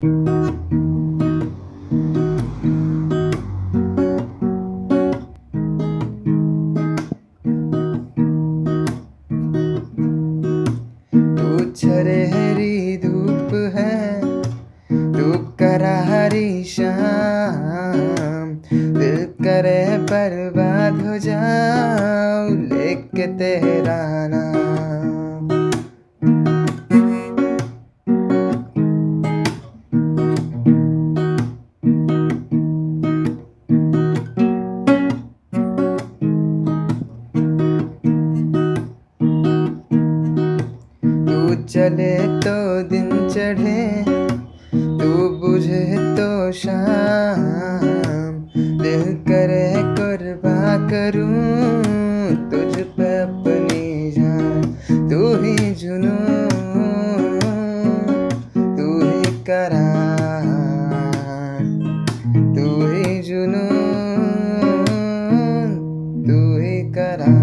छरहरी धूप है तू करारी शाम। दिल करे बर्बाद हो जाऊँ लेके तेरा नाम। चले तो दिन चढ़े, तू बुझे तो शाम। दिल करे कुर्बा करूँ, तुझ पे अपनी जान, तू ही जुनू, तू ही करा तू ही जुनू, तू ही करा